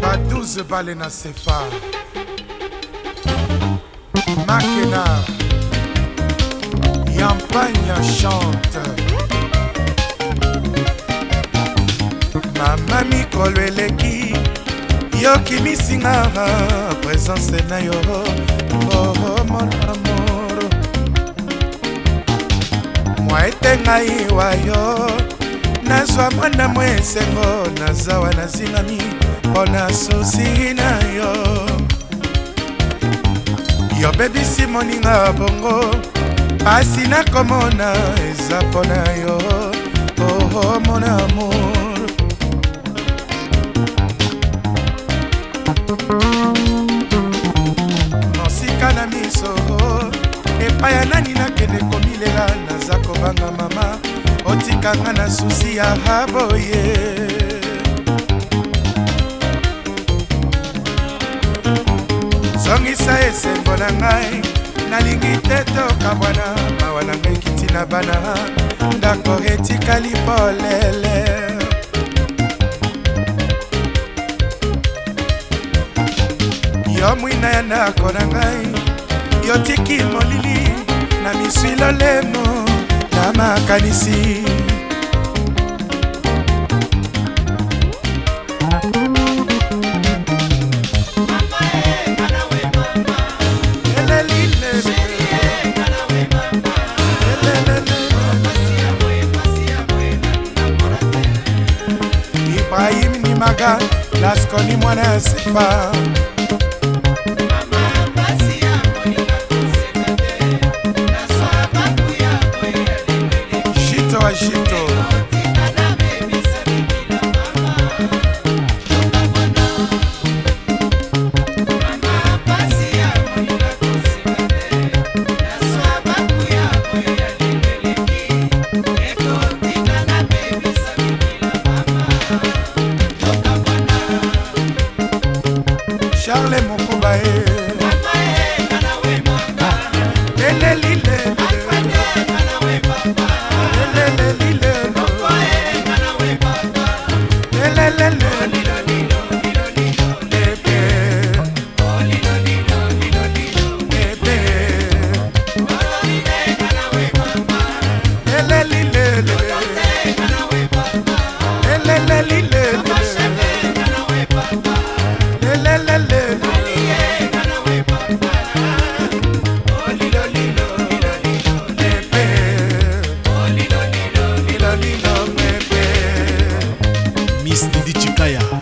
ba 12 bale na sefa makena yampagne chante mama mikolo eleki yoki misinga presence na yo oh, oh, mon amour mwa ete ngai wa yo nazwa mwana mwa esengo nazawa nazingami mpo na susi na yo yobebisi moninga bongo pasi nakomona eza mpo na yo oho oh, mon amour mosika na miso epai ya nani nakende komilela naza kobanga mama otikanga na susi ya haboye zongisa esengo na ngai nalingi te tokabwana mawa na ngai kiti na bana ndako etikali polele yo mwina ya ndako na ngai yotiki molili na miswi lolemo nakanisi ibrahim nimaga laskoni mwana ya sefa Miss Lili Chikaya